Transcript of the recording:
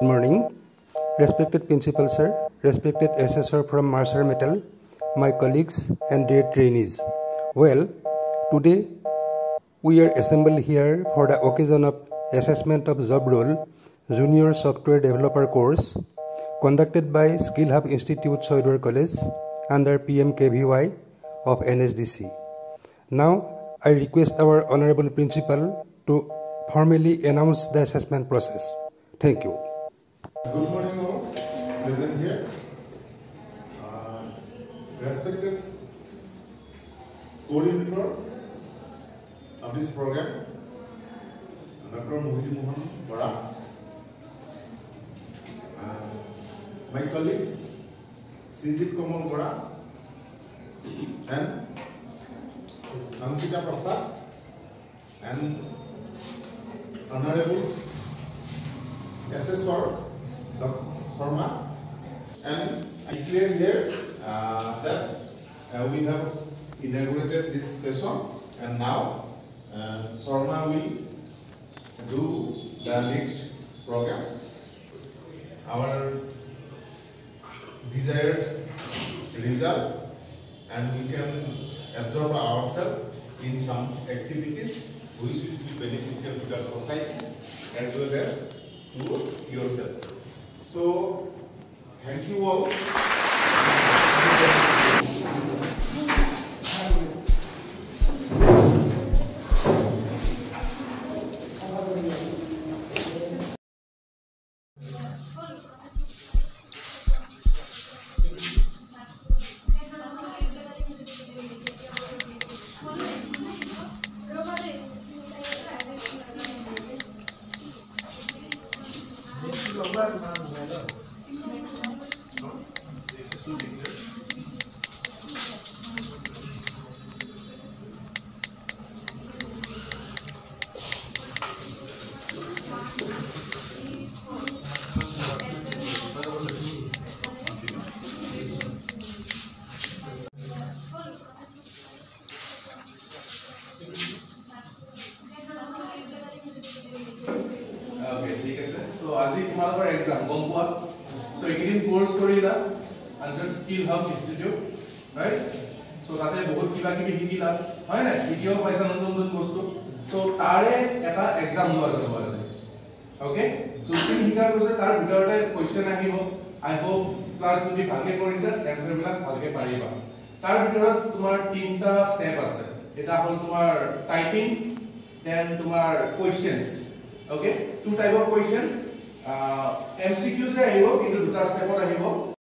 Good morning, respected principal sir, respected assessor from Mercer Mettl, my colleagues and dear trainees. Well, today we are assembled here for the occasion of assessment of job role junior software developer course conducted by Skill Hub Institute Chaiduar College under PMKVY of NSDC. Now I request our honorable principal to formally announce the assessment process. Thank you. Good morning all, present here. Uh, respected coordinator of this program, Dr. Mohit Mohan Bora. Uh, my colleague, Sijit Kamal Bora and Ankita Prasad and Honorable Assessor Dr. Sharma. And I declare here uh, that uh, we have inaugurated this session and now uh, Sharma will do the next program. Our desired result and we can absorb ourselves in some activities which will be beneficial to the society as well as to yourself. So, thank you all. Okay so' আজি তোমালোকৰ exam গম পোৱা? চ' এইকেইদিন course কৰিলা under skill hub institute right so' তাতে বহুত কিবা কিবি শিকিলা হয় নাই? শিকিব পাইছা নতুন নতুন বস্তু। চ' তাৰে এটা এক্সাম লোৱা যাব আজি অ'কে যোনখিনি শিকা গৈছে তাৰ ভিতৰতে কুৱেশ্যন আহিব। আই হোপ ক্লাছ যদি ভালকে কৰিছে এনচাৰবিলাক ভালকে পাৰিবা। তাৰ ভিতৰত তোমাৰ তিনিটা ষ্টেপ আছে। এটা হ'ল তোমাৰ টাইপিং দেন তোমাৰ questions okay? Two type of question M C Q চে আহিব কিন্তু দুটা ষ্টেপত আহিব।